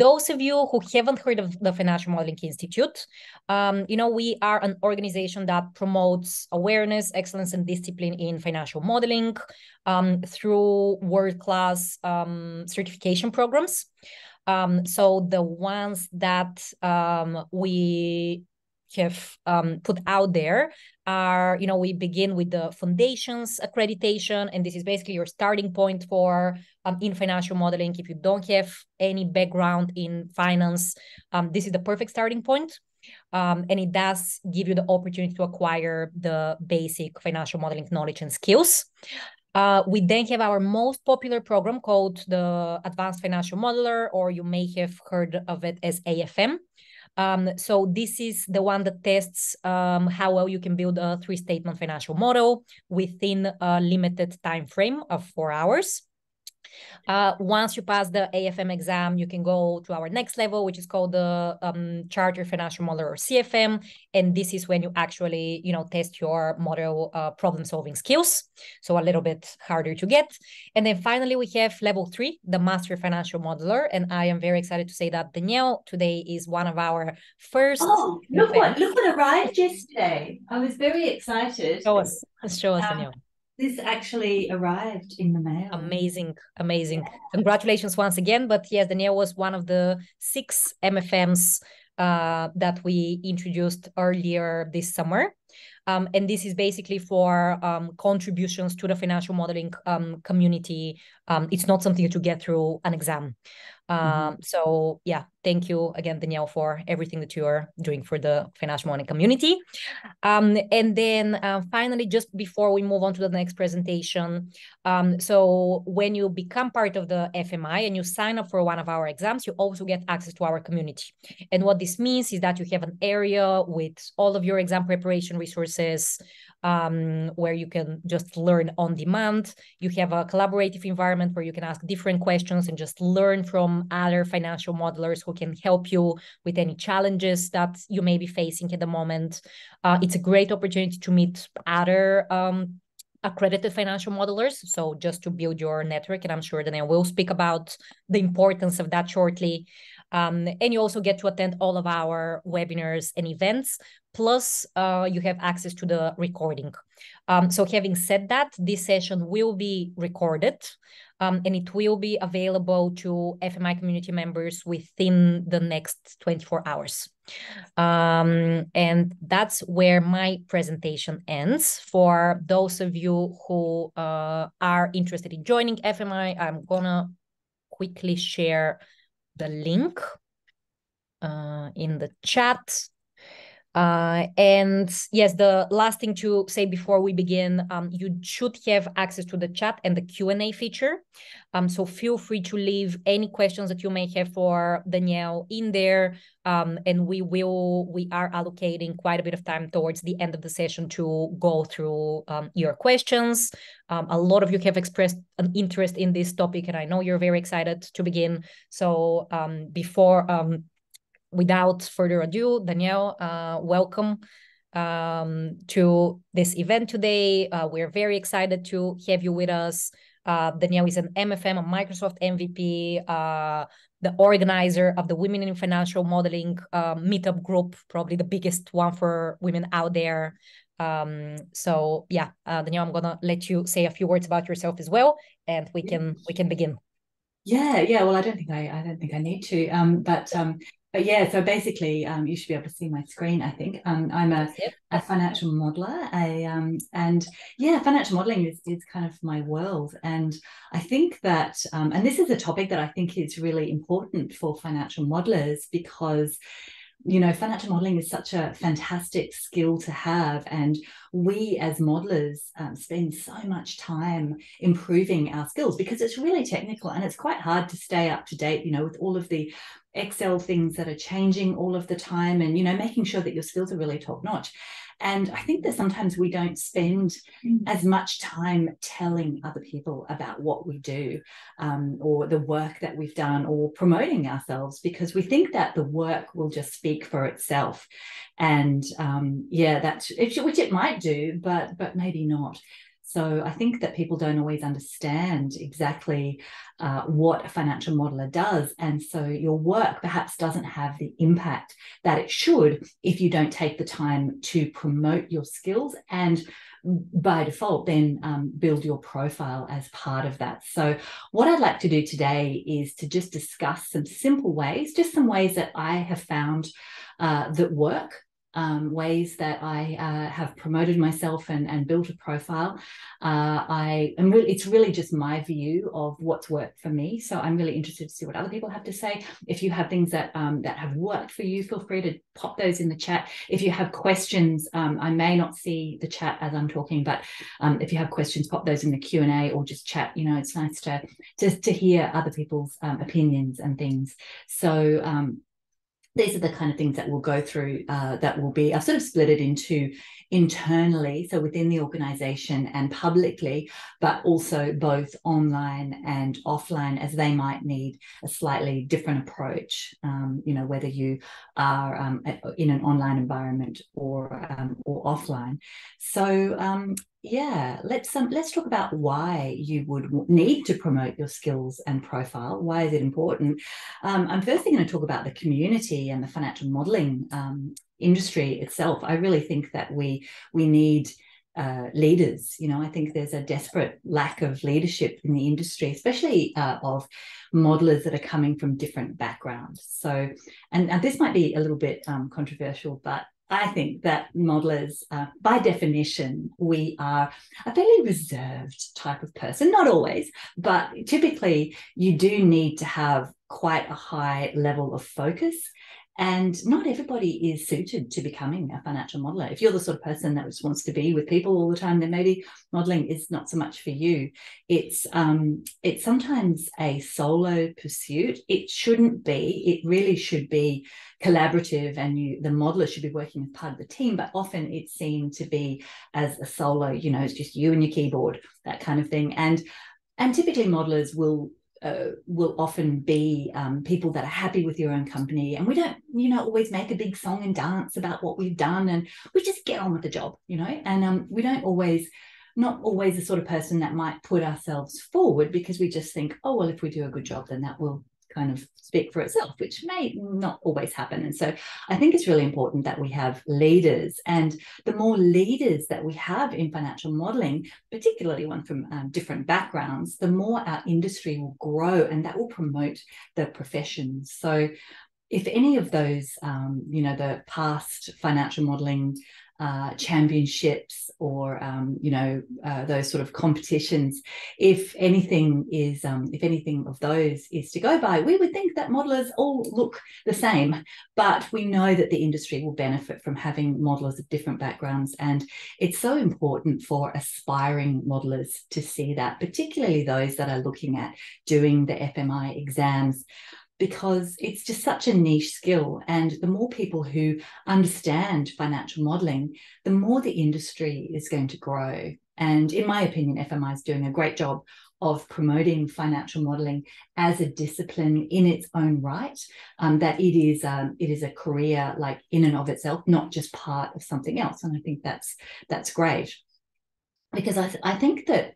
those of you who haven't heard of the Financial Modeling Institute, um, you know, we are an organization that promotes awareness, excellence, and discipline in financial modeling um, through world-class um, certification programs. Um, so the ones that um, we have um, put out there are, you know, we begin with the foundations accreditation, and this is basically your starting point for um, in financial modeling. If you don't have any background in finance, um, this is the perfect starting point. Um, and it does give you the opportunity to acquire the basic financial modeling knowledge and skills. Uh, we then have our most popular program called the Advanced Financial Modeler, or you may have heard of it as AFM. Um, so this is the one that tests um, how well you can build a three-statement financial model within a limited time frame of four hours. Uh, once you pass the AFM exam, you can go to our next level, which is called the um, Charter Financial Model or CFM. And this is when you actually, you know, test your model uh, problem solving skills. So a little bit harder to get. And then finally, we have level three, the Master Financial Modeler. And I am very excited to say that Danielle today is one of our first. Oh, look what, look what arrived yesterday. I was very excited. Show us, show us, um, Danielle this actually arrived in the mail. Amazing, amazing. Yeah. Congratulations once again. But yes, Danielle was one of the six MFMs uh, that we introduced earlier this summer. Um, and this is basically for um, contributions to the financial modeling um, community. Um, it's not something to get through an exam. Mm-hmm. Um, so yeah, thank you again, Danielle, for everything that you are doing for the financial modeling community. Um, and then uh, finally, just before we move on to the next presentation, um, so when you become part of the FMI and you sign up for one of our exams, you also get access to our community. And what this means is that you have an area with all of your exam preparation resources, um, where you can just learn on demand. You have a collaborative environment where you can ask different questions and just learn from other financial modelers who can help you with any challenges that you may be facing at the moment. Uh, it's a great opportunity to meet other um, accredited financial modelers. So just to build your network, and I'm sure that I will speak about the importance of that shortly. Um, and you also get to attend all of our webinars and events. Plus, uh, you have access to the recording. Um, so having said that, this session will be recorded um, and it will be available to FMI community members within the next 24 hours. Um, and that's where my presentation ends. For those of you who uh, are interested in joining FMI, I'm gonna quickly share the link uh, in the chat. Uh, and yes, the last thing to say before we begin, um, you should have access to the chat and the Q&A feature. Um, so feel free to leave any questions that you may have for Danielle in there. Um, and we will, we are allocating quite a bit of time towards the end of the session to go through um, your questions. Um, a lot of you have expressed an interest in this topic, and I know you're very excited to begin. So um, before um, without further ado, Danielle, uh, welcome um, to this event today. Uh, we're very excited to have you with us. Uh, Danielle is an MFM, a Microsoft MVP, uh, the organizer of the Women in Financial Modeling uh, meetup group, probably the biggest one for women out there. Um, so yeah, uh, Danielle, I'm gonna let you say a few words about yourself as well, and we can we can begin. Yeah, yeah. Well, I don't think I, I don't think I need to. Um, but um, but yeah, so basically, um, you should be able to see my screen. I think. Um, I'm a, a financial modeler, a um, and yeah, financial modeling is is kind of my world, and I think that um, and this is a topic that I think is really important for financial modelers because you know, financial modeling is such a fantastic skill to have. And we as modelers um, spend so much time improving our skills because it's really technical and it's quite hard to stay up to date, you know, with all of the Excel things that are changing all of the time and, you know, making sure that your skills are really top notch. And I think that sometimes we don't spend mm. as much time telling other people about what we do um, or the work that we've done or promoting ourselves because we think that the work will just speak for itself. And um, yeah, that's which it might do, but but maybe not. So I think that people don't always understand exactly uh, what a financial modeler does. And so your work perhaps doesn't have the impact that it should if you don't take the time to promote your skills and by default then um, build your profile as part of that so what i'd like to do today is to just discuss some simple ways just some ways that i have found uh, that work um, ways that I uh, have promoted myself and, and built a profile. Uh, I am really, it's really just my view of what's worked for me. So I'm really interested to see what other people have to say. If you have things that um, that have worked for you, feel free to pop those in the chat. If you have questions, um, I may not see the chat as I'm talking, but um, if you have questions, pop those in the Q and A or just chat. You know, it's nice to to, to hear other people's um, opinions and things. So um, these are the kind of things that we'll go through uh, that will be i've sort of split it into internally so within the organization and publicly but also both online and offline as they might need a slightly different approach um, you know whether you are um, in an online environment or um, or offline. So um, yeah let's um, let's talk about why you would need to promote your skills and profile. Why is it important? Um, i'm firstly going to talk about the community and the financial modeling um, industry itself. I really think that we we need uh, leaders you know? I think there's a desperate lack of leadership in the industry especially uh, of modelers that are coming from different backgrounds. So and, and this might be a little bit um, controversial but I think that modelers, uh, by definition, we are a fairly reserved type of person. Not always, but typically you do need to have quite a high level of focus and not everybody is suited to becoming a financial modeler. If you're the sort of person that just wants to be with people all the time, then maybe modeling is not so much for you. It's um, it's sometimes a solo pursuit. It shouldn't be. It really should be collaborative, and you the modeler should be working as part of the team. But often it's seen to be as a solo. You know, it's just you and your keyboard, that kind of thing. And and typically modelers will uh, will often be um, people that are happy with your own company. And we don't you know always make a big song and dance about what we've done and we just get on with the job you know? And um, we don't always not always the sort of person that might put ourselves forward because we just think oh well if we do a good job then that will kind of speak for itself, which may not always happen. And so I think it's really important that we have leaders. And the more leaders that we have in financial modeling, particularly one from um, different backgrounds, the more our industry will grow and that will promote the profession. So if any of those, um, you know, the past financial modeling uh, championships or um, you know uh, those sort of competitions. If anything is um, if anything of those is to go by we would think that modelers all look the same but we know that the industry will benefit from having modelers of different backgrounds and it's so important for aspiring modelers to see that particularly those that are looking at doing the fmi exams because it's just such a niche skill. And the more people who understand financial modeling, the more the industry is going to grow. And in my opinion, FMI is doing a great job of promoting financial modeling as a discipline in its own right. Um, that it is um, it is a career like in and of itself, not just part of something else. And I think that's that's great because I th- I think that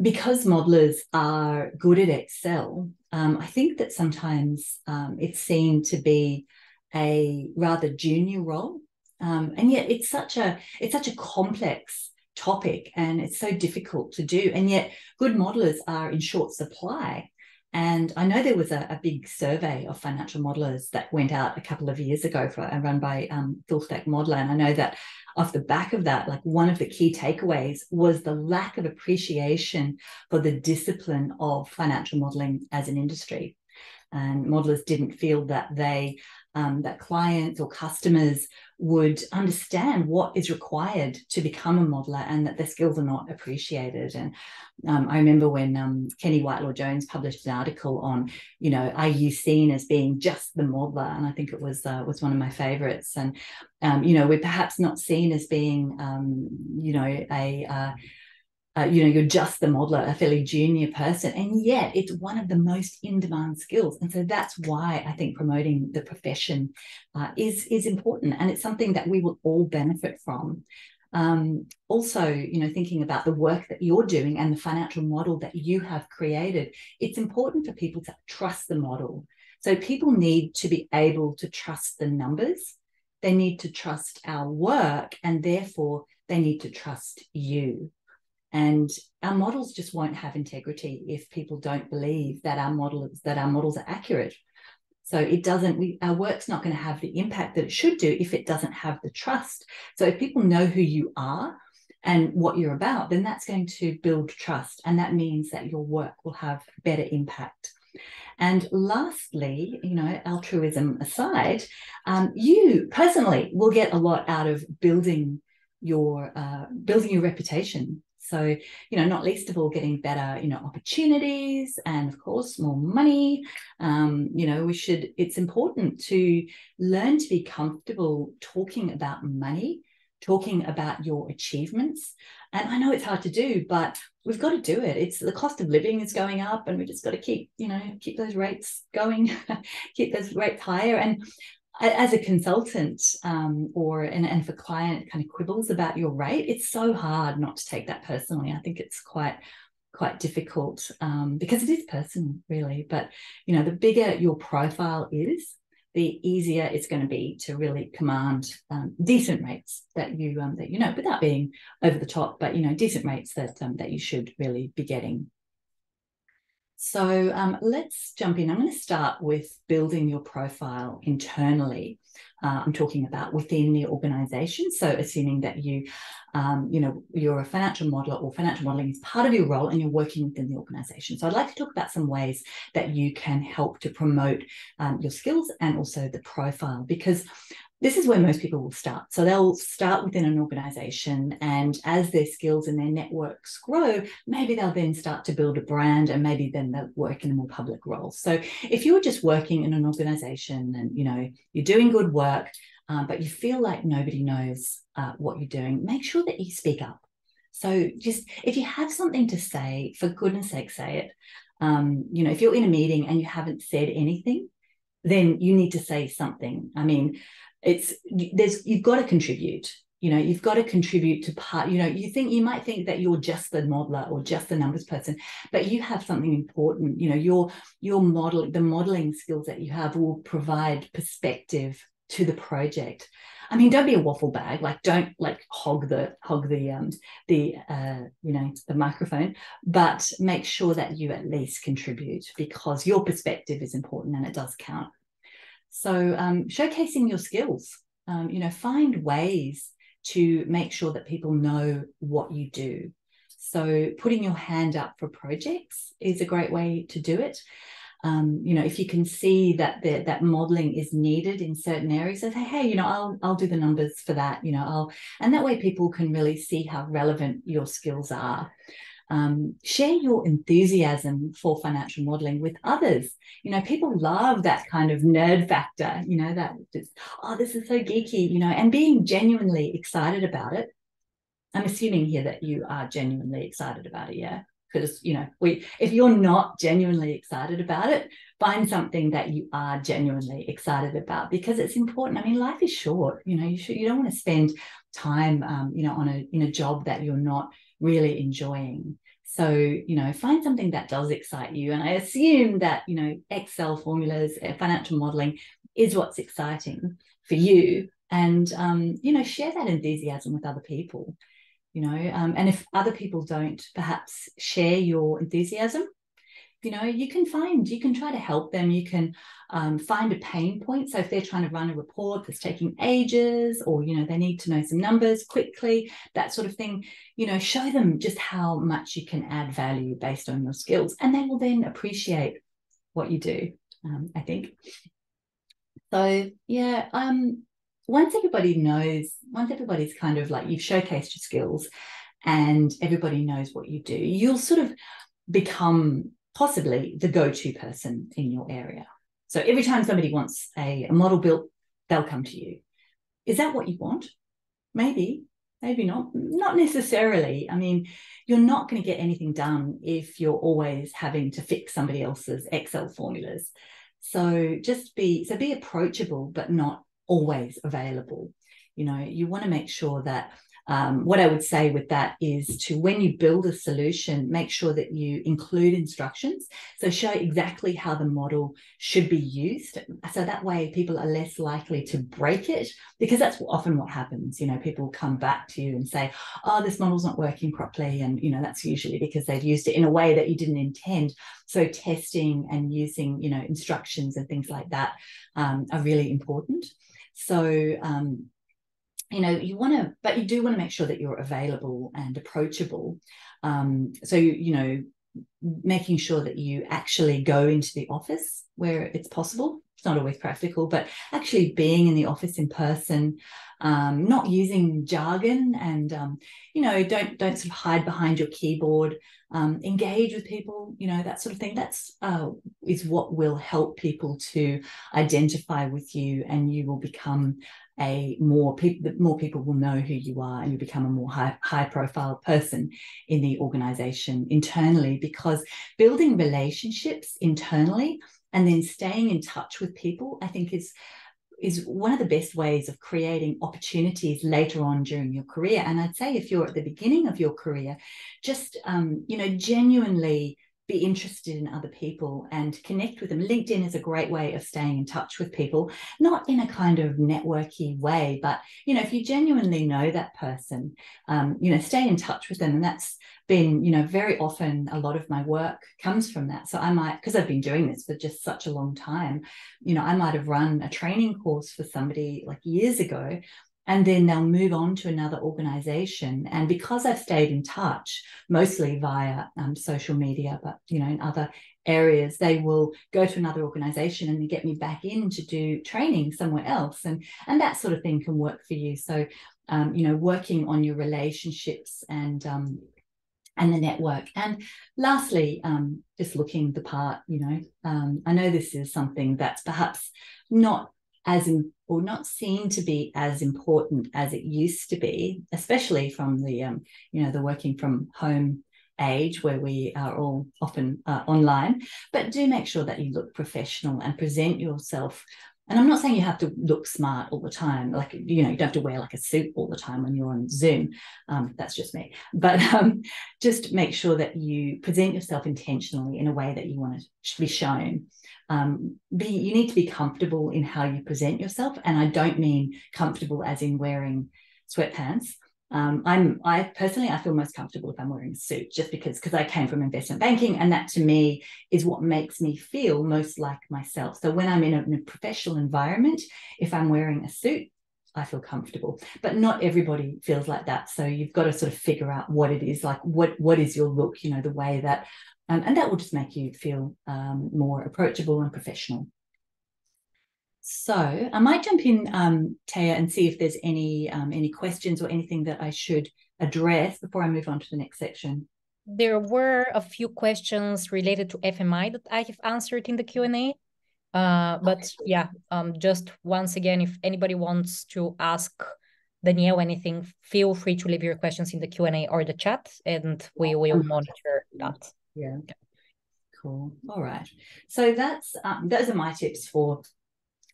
because modelers are good at Excel, um, I think that sometimes um, it's seen to be a rather junior role, um, and yet it's such a it's such a complex topic, and it's so difficult to do. And yet, good modelers are in short supply. And I know there was a, a, big survey of financial modelers that went out a couple of years ago for, and run by um, Full Stack Modeler. And I know that off the back of that, like one of the key takeaways was the lack of appreciation for the discipline of financial modeling as an industry. And modelers didn't feel that they um, that clients or customers would understand what is required to become a modeler and that their skills are not appreciated. And um, I remember when um, Kenny Whitelaw Jones published an article on, you know, are you seen as being just the modeler? And I think it was uh, was one of my favorites. And um, you know, we're perhaps not seen as being, um, you know, a uh, uh, you know, you're just the modeler, a fairly junior person, and yet it's one of the most in-demand skills. And so that's why I think promoting the profession uh, is is important, and it's something that we will all benefit from. Um, also, you know, thinking about the work that you're doing and the financial model that you have created, it's important for people to trust the model. So people need to be able to trust the numbers. They need to trust our work, and therefore they need to trust you. And our models just won't have integrity if people don't believe that our models that our models are accurate. So it doesn't, we, our work's not going to have the impact that it should do if it doesn't have the trust. So if people know who you are and what you're about, then that's going to build trust. And that means that your work will have better impact. And lastly, you know, altruism aside, um, you personally will get a lot out of building your uh, building your reputation so, you know, not least of all, getting better, you know, opportunities and of course more money. Um, you know, we should, it's important to learn to be comfortable talking about money, talking about your achievements. And I know it's hard to do, but we've got to do it. It's the cost of living is going up, and we just got to keep, you know, keep those rates going, keep those rates higher. And as a consultant um, or and, and for client kind of quibbles about your rate, it's so hard not to take that personally. I think it's quite quite difficult um, because it is personal, really. But you know, the bigger your profile is, the easier it's going to be to really command um, decent rates that you um, that you know without being over the top, but you know, decent rates that um, that you should really be getting. So um, let's jump in. I'm going to start with building your profile internally. Uh, I'm talking about within the organization. So assuming that you, um, you know, you're a financial modeler or financial modeling is part of your role and you're working within the organization. So I'd like to talk about some ways that you can help to promote um, your skills and also the profile because this is where most people will start. So they'll start within an organization, and as their skills and their networks grow, maybe they'll then start to build a brand, and maybe then they'll work in a more public role. So if you're just working in an organization and you know you're doing good work, um, but you feel like nobody knows uh, what you're doing, make sure that you speak up. So just if you have something to say, for goodness sake, say it. Um, you know, if you're in a meeting and you haven't said anything, then you need to say something. I mean, it's there's you've got to contribute you know you've got to contribute to part you know you think you might think that you're just the modeler or just the numbers person but you have something important you know your your model the modeling skills that you have will provide perspective to the project. I mean don't be a waffle bag like don't like hog the hog the um the uh you know the microphone but make sure that you at least contribute because your perspective is important and it does count so um, showcasing your skills, um, you know, find ways to make sure that people know what you do. So putting your hand up for projects is a great way to do it. Um, you know, if you can see that the, that modeling is needed in certain areas, say, hey, you know, I'll I'll do the numbers for that. You know, I'll and that way people can really see how relevant your skills are um, share your enthusiasm for financial modeling with others. You know, people love that kind of nerd factor, you know, that just, oh, this is so geeky, you know, and being genuinely excited about it. I'm assuming here that you are genuinely excited about it, yeah? Because, you know, we if you're not genuinely excited about it, find something that you are genuinely excited about because it's important. I mean, life is short, you know, you should you don't want to spend time um, you know, on a in a job that you're not really enjoying. So, you know, find something that does excite you. And I assume that, you know, Excel formulas, uh, financial modeling is what's exciting for you. And, um, you know, share that enthusiasm with other people, you know. Um, and if other people don't perhaps share your enthusiasm, you know you can find you can try to help them. You can um, find a pain point. So if they're trying to run a report that's taking ages or you know they need to know some numbers quickly that sort of thing you know show them just how much you can add value based on your skills and they will then appreciate what you do um, i think. So yeah um once everybody knows once everybody's kind of like you've showcased your skills and everybody knows what you do you'll sort of become possibly the go-to person in your area. So every time somebody wants a, a model built, they'll come to you. Is that what you want? Maybe, maybe not. Not necessarily. I mean, you're not going to get anything done if you're always having to fix somebody else's Excel formulas. So just be so be approachable, but not always available. You know, you want to make sure that um, what I would say with that is to when you build a solution, make sure that you include instructions. So show exactly how the model should be used. So that way people are less likely to break it because that's often what happens. You know, people come back to you and say, oh, this model's not working properly. And, you know, that's usually because they've used it in a way that you didn't intend. So testing and using, you know, instructions and things like that um, are really important. So, um, you know, you want to, but you do want to make sure that you're available and approachable. Um, so, you, you know, making sure that you actually go into the office where it's possible. It's not always practical, but actually being in the office in person, um, not using jargon, and um, you know, don't don't sort of hide behind your keyboard. Um, engage with people, you know, that sort of thing. That's uh, is what will help people to identify with you, and you will become a more people more people will know who you are and you become a more high, high profile person in the organization internally because building relationships internally and then staying in touch with people i think is is one of the best ways of creating opportunities later on during your career. And i'd say if you're at the beginning of your career just um, you know genuinely be interested in other people and connect with them. LinkedIn is a great way of staying in touch with people, not in a kind of networky way, but you know, if you genuinely know that person, um, you know, stay in touch with them. And that's been, you know, very often a lot of my work comes from that. So I might, because I've been doing this for just such a long time, you know, I might have run a training course for somebody like years ago and then they'll move on to another organization. And because i've stayed in touch mostly via um, social media but you know in other areas they will go to another organization and get me back in to do training somewhere else. And and that sort of thing can work for you. So um, you know working on your relationships and um, and the network. And lastly um, just looking the part you know um, i know this is something that's perhaps not as in, or not seen to be as important as it used to be, especially from the um, you know the working from home age where we are all often uh, online. But do make sure that you look professional and present yourself. And I'm not saying you have to look smart all the time, like you know you don't have to wear like a suit all the time when you're on Zoom. Um, that's just me. But um, just make sure that you present yourself intentionally in a way that you want to be shown um, be you need to be comfortable in how you present yourself. And i don't mean comfortable as in wearing sweatpants. Um, i'm i personally i feel most comfortable if i'm wearing a suit just because because i came from investment banking and that to me is what makes me feel most like myself. So when i'm in a, in a professional environment if i'm wearing a suit I feel comfortable. But not everybody feels like that. So you've got to sort of figure out what it is like. What what is your look? You know, the way that um, and that will just make you feel um, more approachable and professional. So I might jump in, um, Taya, and see if there's any um, any questions or anything that I should address before I move on to the next section. There were a few questions related to FMI that I have answered in the Q&A. Uh, but yeah, um, just once again, if anybody wants to ask Danielle anything, feel free to leave your questions in the Q&A or the chat, and we will monitor that. Yeah. Cool. All right. So that's um, those are my tips for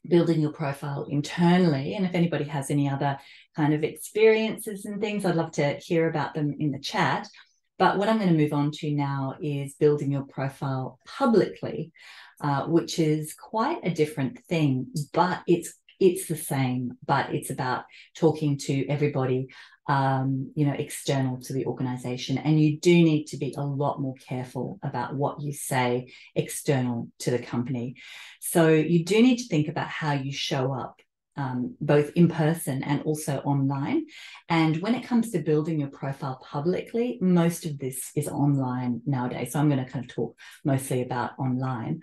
building your profile internally. And if anybody has any other kind of experiences and things, I'd love to hear about them in the chat. But what I'm going to move on to now is building your profile publicly, uh, which is quite a different thing, but it's it's the same, but it's about talking to everybody um, you know, external to the organization. And you do need to be a lot more careful about what you say external to the company. So you do need to think about how you show up. Um, both in person and also online. And when it comes to building your profile publicly, most of this is online nowadays. So I'm going to kind of talk mostly about online.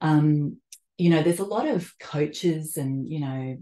Um, you know, there's a lot of coaches and, you know,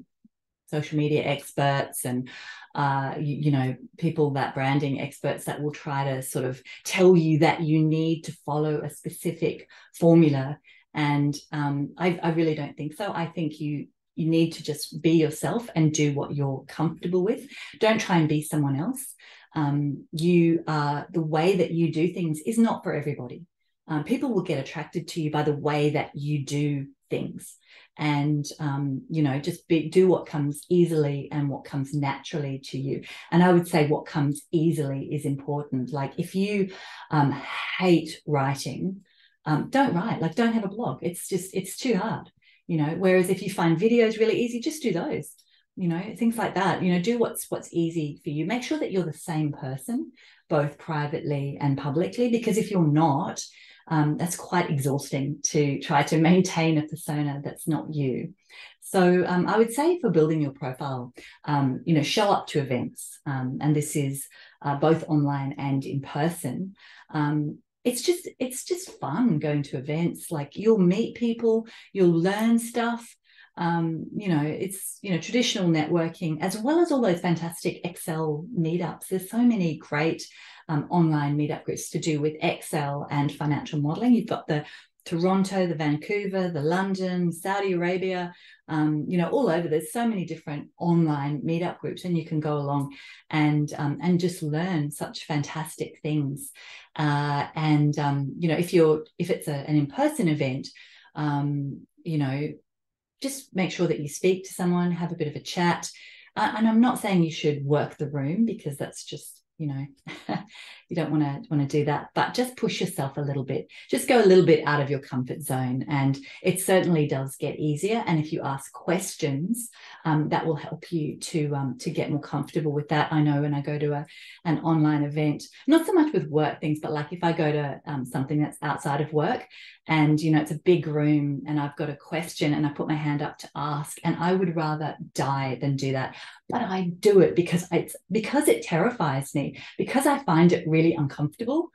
social media experts and uh, you, you, know people that branding experts that will try to sort of tell you that you need to follow a specific formula and um, I, I really don't think so i think you you need to just be yourself and do what you're comfortable with. Don't try and be someone else. Um, you uh, the way that you do things is not for everybody. Um, people will get attracted to you by the way that you do things. And um, you know just be, do what comes easily and what comes naturally to you. And i would say what comes easily is important. Like if you um, hate writing um, don't write. Like don't have a blog. It's just it's too hard you know whereas if you find videos really easy just do those you know things like that you know do what's what's easy for you make sure that you're the same person both privately and publicly because if you're not um, that's quite exhausting to try to maintain a persona that's not you. So um, I would say for building your profile, um, you know, show up to events, um, and this is uh, both online and in person. It's just it's just fun going to events. Like you'll meet people, you'll learn stuff. Um, you know, it's you know traditional networking as well as all those fantastic Excel meetups. There's so many great um, online meetup groups to do with Excel and financial modeling. You've got the Toronto, the Vancouver, the London, Saudi Arabia, um, you know, all over. There's so many different online meetup groups, and you can go along and um, and just learn such fantastic things. Uh, and um, you know, if you're if it's a, an in person event, um, you know, just make sure that you speak to someone, have a bit of a chat. Uh, and I'm not saying you should work the room because that's just you know you don't want to want to do that but just push yourself a little bit. Just go a little bit out of your comfort zone and it certainly does get easier. And if you ask questions um, that will help you to um, to get more comfortable with that. I know when i go to a an online event not so much with work things but like if i go to um, something that's outside of work and you know it's a big room and i've got a question and i put my hand up to ask and i would rather die than do that but i do it because it's because it terrifies me because i find it really uncomfortable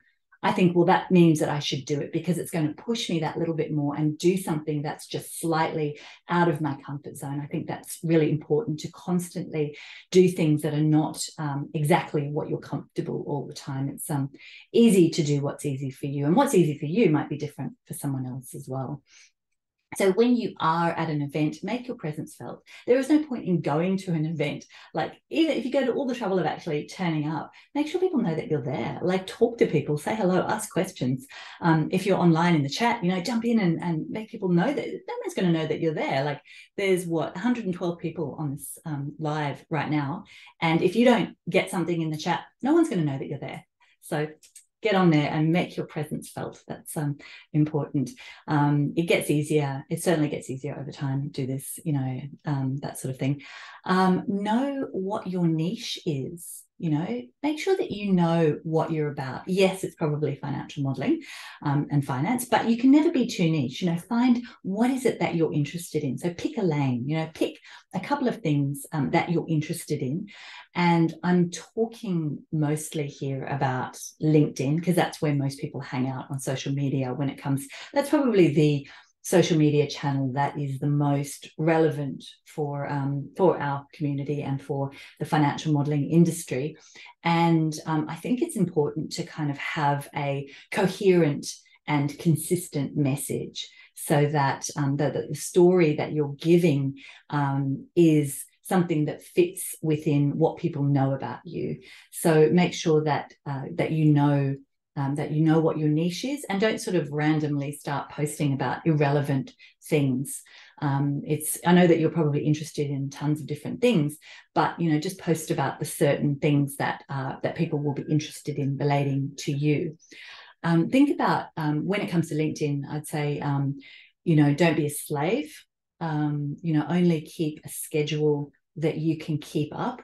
I think, well, that means that I should do it because it's going to push me that little bit more and do something that's just slightly out of my comfort zone. I think that's really important to constantly do things that are not um, exactly what you're comfortable all the time. It's um, easy to do what's easy for you, and what's easy for you might be different for someone else as well. So when you are at an event, make your presence felt. There is no point in going to an event. Like even if you go to all the trouble of actually turning up, make sure people know that you're there. Like talk to people, say hello, ask questions. Um, if you're online in the chat, you know, jump in and, and make people know that no one's going to know that you're there. Like there's what 112 people on this um, live right now, and if you don't get something in the chat, no one's going to know that you're there. So get on there and make your presence felt. That's um, important. Um, it gets easier. It certainly gets easier over time. Do this, you know, um, that sort of thing. Um, know what your niche is you know make sure that you know what you're about. Yes it's probably financial modeling um, and finance but you can never be too niche you know find what is it that you're interested in. So pick a lane you know pick a couple of things um, that you're interested in. And i'm talking mostly here about linkedin because that's where most people hang out on social media when it comes that's probably the social media channel that is the most relevant for um, for our community and for the financial modeling industry. And um, I think it's important to kind of have a coherent and consistent message so that um, the, the story that you're giving um, is something that fits within what people know about you. So make sure that uh, that you know um, that you know what your niche is and don't sort of randomly start posting about irrelevant things. Um, it's i know that you're probably interested in tons of different things but you know just post about the certain things that uh, that people will be interested in relating to you. Um, think about um, when it comes to linkedin i'd say um, you know don't be a slave. Um, you know only keep a schedule that you can keep up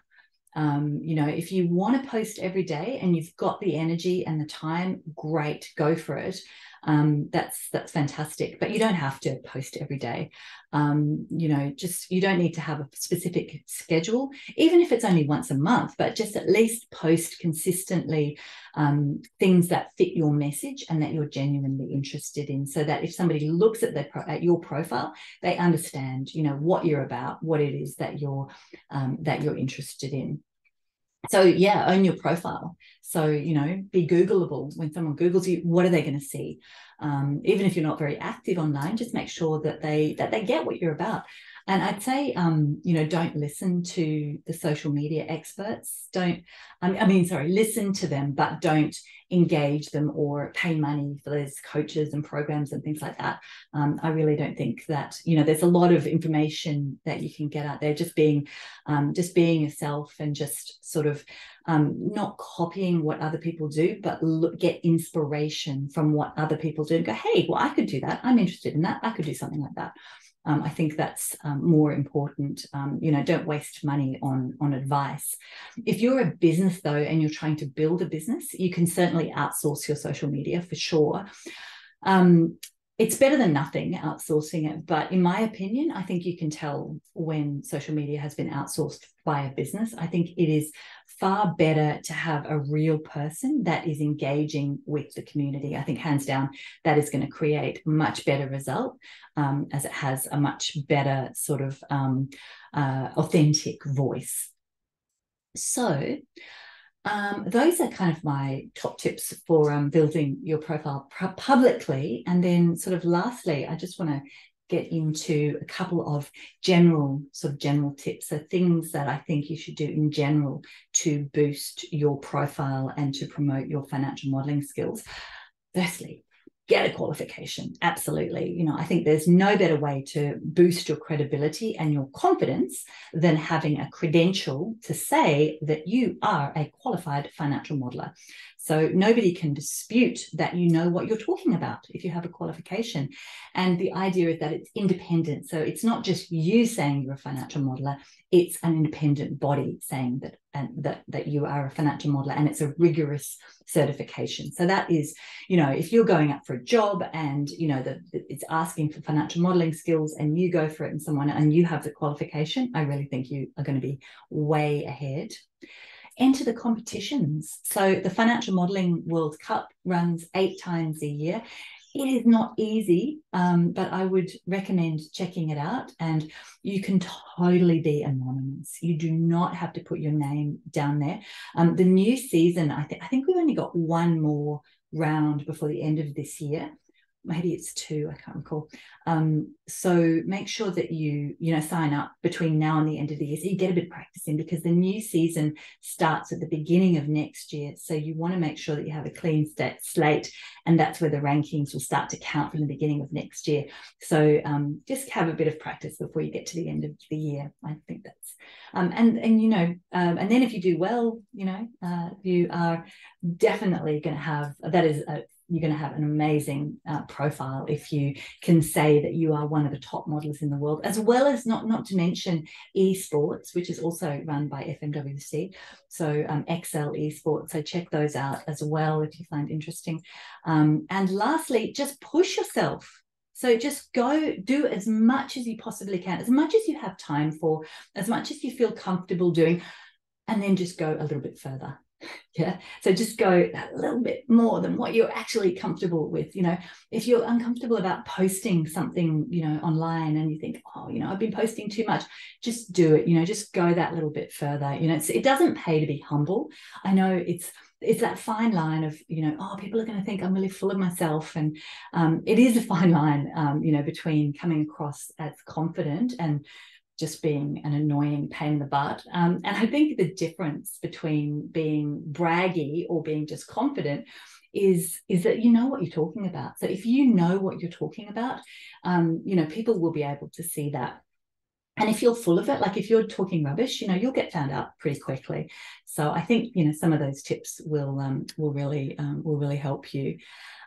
um, you know, if you want to post every day and you've got the energy and the time, great, go for it. Um, that's that's fantastic. But you don't have to post every day. Um, you know, just you don't need to have a specific schedule, even if it's only once a month. But just at least post consistently um, things that fit your message and that you're genuinely interested in, so that if somebody looks at their at your profile, they understand, you know, what you're about, what it is that you're um, that you're interested in so yeah own your profile. So you know be googleable. When someone googles you what are they going to see? Um, even if you're not very active online just make sure that they that they get what you're about and I'd say, um, you know, don't listen to the social media experts. Don't, I mean, sorry, listen to them, but don't engage them or pay money for those coaches and programs and things like that. Um, I really don't think that, you know, there's a lot of information that you can get out there. Just being, um, just being yourself and just sort of um, not copying what other people do, but look, get inspiration from what other people do and go, hey, well, I could do that. I'm interested in that. I could do something like that. Um, I think that's um, more important. Um, you know, don't waste money on on advice. If you're a business though, and you're trying to build a business, you can certainly outsource your social media for sure. Um, it's better than nothing outsourcing it. But in my opinion, I think you can tell when social media has been outsourced by a business. I think it is far better to have a real person that is engaging with the community. I think hands down that is going to create much better result um, as it has a much better sort of um, uh, authentic voice. So um, those are kind of my top tips for um, building your profile publicly. And then, sort of, lastly, I just want to get into a couple of general, sort of, general tips. So, things that I think you should do in general to boost your profile and to promote your financial modeling skills. Firstly, get a qualification. Absolutely. You know, I think there's no better way to boost your credibility and your confidence than having a credential to say that you are a qualified financial modeler. So nobody can dispute that you know what you're talking about if you have a qualification. And the idea is that it's independent. So it's not just you saying you're a financial modeler, it's an independent body saying that and that that you are a financial modeler and it's a rigorous certification. So that is, you know, if you're going up for a job and you know that it's asking for financial modeling skills and you go for it and someone and you have the qualification, I really think you are going to be way ahead enter the competitions. So the Financial Modelling World Cup runs eight times a year. It is not easy, um, but I would recommend checking it out. And you can totally be anonymous. You do not have to put your name down there. Um, the new season, I think, I think we've only got one more round before the end of this year maybe it's two i can't recall. Um, so make sure that you you know sign up between now and the end of the year so you get a bit of practice in because the new season starts at the beginning of next year. So you want to make sure that you have a clean slate and that's where the rankings will start to count from the beginning of next year. So um, just have a bit of practice before you get to the end of the year. I think that's um, and and you know um, and then if you do well you know uh, you are definitely going to have that is a you're going to have an amazing uh, profile if you can say that you are one of the top models in the world, as well as not not to mention esports, which is also run by FMWC. So um, Excel esports. So check those out as well if you find interesting. Um, and lastly, just push yourself. So just go do as much as you possibly can, as much as you have time for, as much as you feel comfortable doing, and then just go a little bit further yeah. So just go a little bit more than what you're actually comfortable with you know. If you're uncomfortable about posting something you know online and you think oh you know i've been posting too much just do it you know just go that little bit further you know. It doesn't pay to be humble. I know it's it's that fine line of you know oh people are going to think i'm really full of myself and um, it is a fine line um, you know between coming across as confident and just being an annoying pain in the butt. Um, and I think the difference between being braggy or being just confident is is that you know what you're talking about. So if you know what you're talking about, um, you know people will be able to see that. And if you're full of it, like if you're talking rubbish, you know you'll get found out pretty quickly. So I think you know some of those tips will um, will really um, will really help you.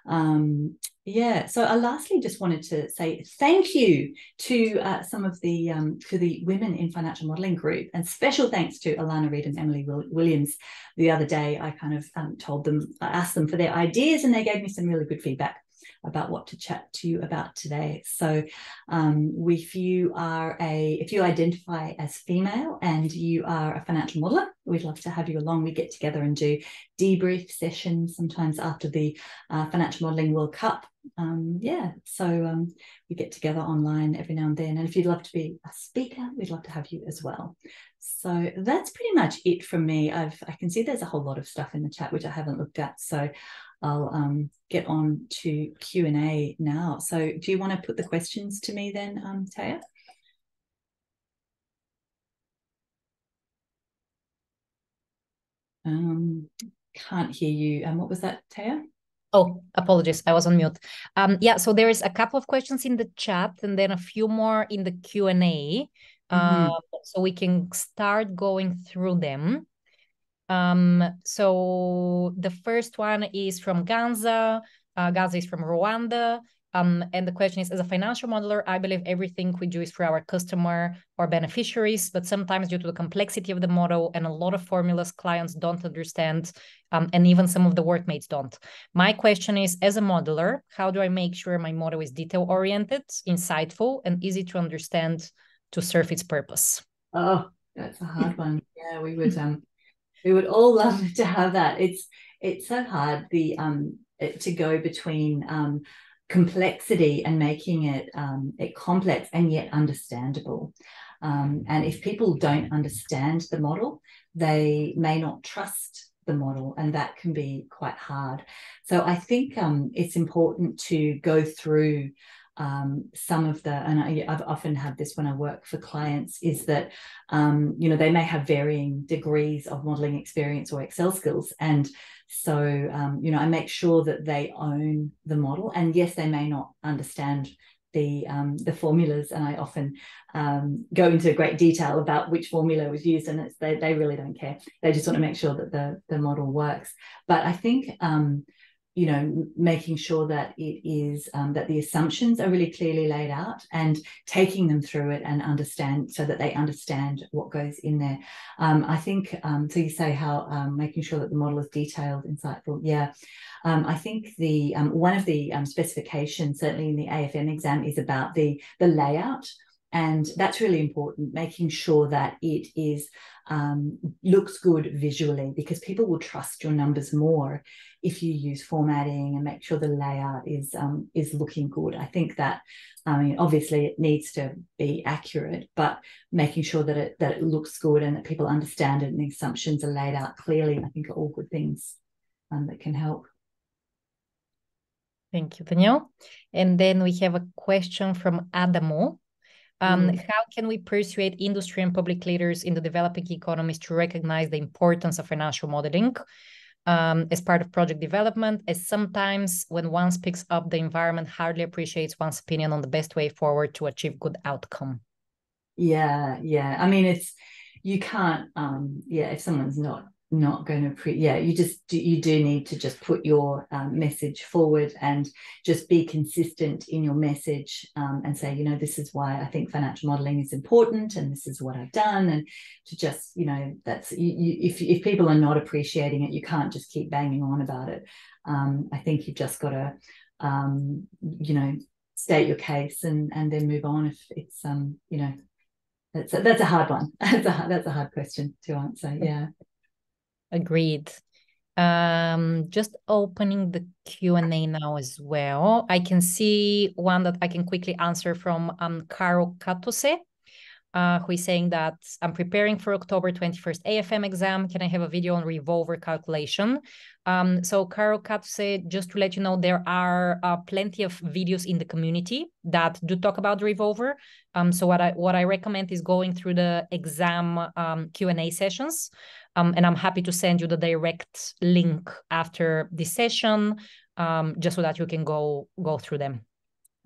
Um, yeah. So I lastly just wanted to say thank you to uh, some of the um, to the women in financial modelling group, and special thanks to Alana reed and Emily Williams. The other day, I kind of um, told them, I asked them for their ideas, and they gave me some really good feedback about what to chat to you about today. So, um, if you are a, if you identify as female and you are a financial modeler, we'd love to have you along. We get together and do debrief sessions sometimes after the uh, Financial Modeling World Cup. Um, yeah, so um, we get together online every now and then. And if you'd love to be a speaker, we'd love to have you as well. So that's pretty much it from me. I've I can see there's a whole lot of stuff in the chat which I haven't looked at. So I'll um, get on to Q and A now. So, do you want to put the questions to me then, um, Taya? Um, can't hear you. Um, what was that, Taya? Oh, apologies. I was on mute. Um, yeah, so there is a couple of questions in the chat and then a few more in the Q&A. Mm -hmm. Um, so we can start going through them. Um, so the first one is from Ganza. Uh, Ganza is from Rwanda. Um, and the question is, as a financial modeler, I believe everything we do is for our customer or beneficiaries, but sometimes due to the complexity of the model and a lot of formulas clients don't understand, um, and even some of the workmates don't. My question is, as a modeler, how do I make sure my model is detail-oriented, insightful, and easy to understand to serve its purpose? Oh, that's a hard one. Yeah, we would um we would all love to have that. It's it's so hard the um to go between um complexity and making it um, it complex and yet understandable. Um, and if people don't understand the model, they may not trust the model, and that can be quite hard. So I think um, it's important to go through um, some of the, and I, have often had this when I work for clients, is that um, you know they may have varying degrees of modeling experience or Excel skills, and so, um, you know, I make sure that they own the model. And yes, they may not understand the um, the formulas, and I often um, go into great detail about which formula was used, and it's, they they really don't care. They just want to make sure that the the model works. But I think um, you know making sure that it is um, that the assumptions are really clearly laid out and taking them through it and understand so that they understand what goes in there. Um, i think um, so you say how um, making sure that the model is detailed insightful. Yeah. Um, i think the um, one of the specifications certainly in the afm exam is about the the layout and that's really important making sure that it is um, looks good visually because people will trust your numbers more if you use formatting and make sure the layout is um, is looking good. I think that I mean obviously it needs to be accurate, but making sure that it that it looks good and that people understand it and the assumptions are laid out clearly, I think are all good things um, that can help. Thank you, Danielle. And then we have a question from Adamo. Um, mm. How can we persuade industry and public leaders in the developing economies to recognize the importance of financial modeling um, as part of project development? As sometimes when one speaks up, the environment hardly appreciates one's opinion on the best way forward to achieve good outcome. Yeah, yeah. I mean, it's you can't. Um, yeah, if someone's not not going to pre yeah you just you do need to just put your um, message forward and just be consistent in your message um, and say you know this is why i think financial modeling is important and this is what i've done and to just you know that's you, you, if, if people are not appreciating it you can't just keep banging on about it. Um, i think you've just got to um, you know state your case and and then move on if it's um you know that's a, that's a hard one. That's a that's a hard question to answer yeah Agreed. Um, just opening the Q&A now as well. I can see one that I can quickly answer from um, Caro Katose, uh, who is saying that I'm preparing for October 21st AFM exam. Can I have a video on revolver calculation? Um, so Caro Katose, just to let you know, there are uh, plenty of videos in the community that do talk about revolver. Um, so what I what I recommend is going through the exam um, Q&A sessions. Um, and I'm happy to send you the direct link after this session, um, just so that you can go go through them.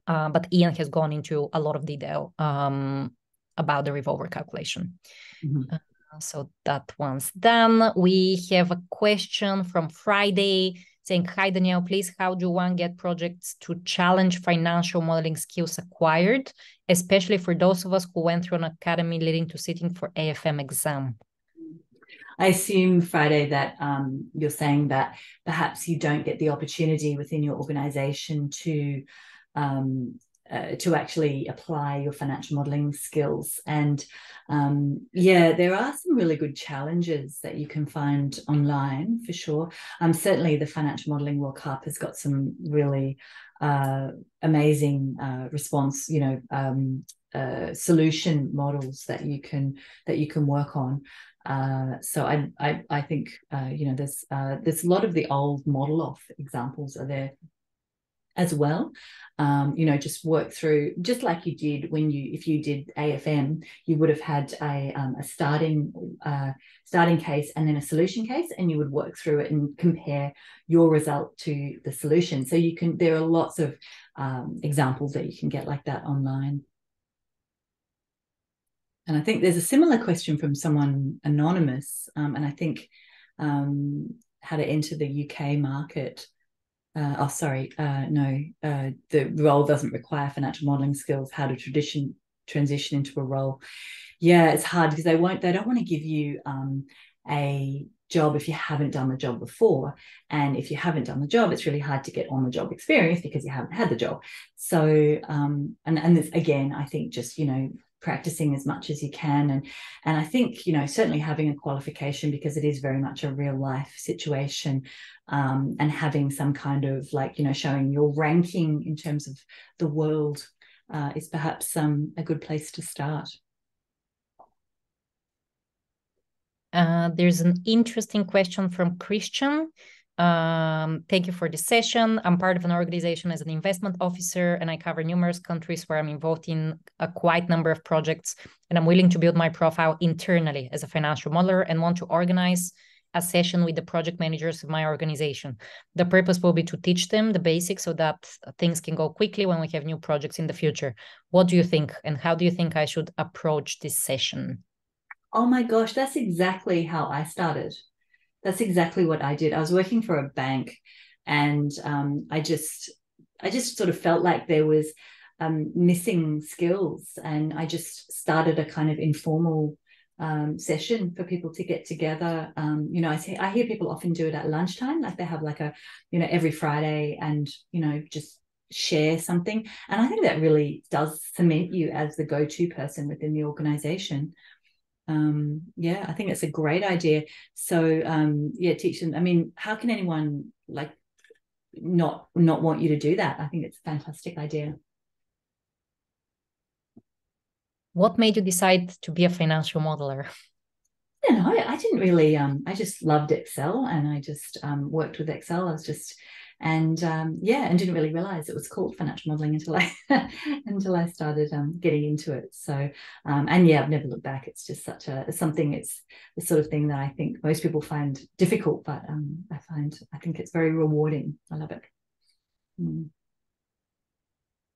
Uh, but Ian has gone into a lot of detail um, about the revolver calculation. Mm-hmm. Uh, so that one's done. We have a question from Friday saying, Hi, Danielle, please, how do one get projects to challenge financial modeling skills acquired, especially for those of us who went through an academy leading to sitting for AFM exam? I assume, Friday, that um, you're saying that perhaps you don't get the opportunity within your organization to um, uh, to actually apply your financial modeling skills. And um, yeah, there are some really good challenges that you can find online for sure. Um, certainly, the Financial Modeling World Cup has got some really uh, amazing uh, response, you know, um, uh, solution models that you can that you can work on. Uh, so I, I, I think uh, you know there's uh, there's a lot of the old ModelOff examples are there as well um, you know, just work through, just like you did when you, if you did AFM, you would have had a, um, a starting uh, starting case and then a solution case, and you would work through it and compare your result to the solution. So you can, there are lots of um, examples that you can get like that online. And I think there's a similar question from someone anonymous, um, and I think um, how to enter the UK market uh, oh sorry uh, no uh, the role doesn't require financial modeling skills how to tradition transition into a role. Yeah it's hard because they won't they don't want to give you um, a job if you haven't done the job before. And if you haven't done the job it's really hard to get on the job experience because you haven't had the job. So um, and and this, again i think just you know practicing as much as you can. And and i think you know certainly having a qualification because it is very much a real life situation um, and having some kind of like you know showing your ranking in terms of the world uh, is perhaps um, a good place to start. Uh, there's an interesting question from christian um, thank you for this session. I'm part of an organization as an investment officer, and I cover numerous countries where I'm involved in a quite number of projects. And I'm willing to build my profile internally as a financial modeler and want to organize a session with the project managers of my organization. The purpose will be to teach them the basics so that things can go quickly when we have new projects in the future. What do you think? And how do you think I should approach this session? Oh my gosh, that's exactly how I started that's exactly what I did. I was working for a bank, and um, I just I just sort of felt like there was um, missing skills, and I just started a kind of informal um, session for people to get together. Um, you know, I see I hear people often do it at lunchtime, like they have like a you know every Friday, and you know just share something. And I think that really does cement you as the go-to person within the organization um, yeah, I think it's a great idea. So um, yeah, teach them. I mean, how can anyone like not not want you to do that? I think it's a fantastic idea. What made you decide to be a financial modeler? You know, I, I didn't really. Um, I just loved Excel, and I just um, worked with Excel. I was just and um, yeah, and didn't really realize it was called financial modeling until I until I started um, getting into it. So um, and yeah, I've never looked back. It's just such a something. It's the sort of thing that I think most people find difficult, but um, I find I think it's very rewarding. I love it. Mm.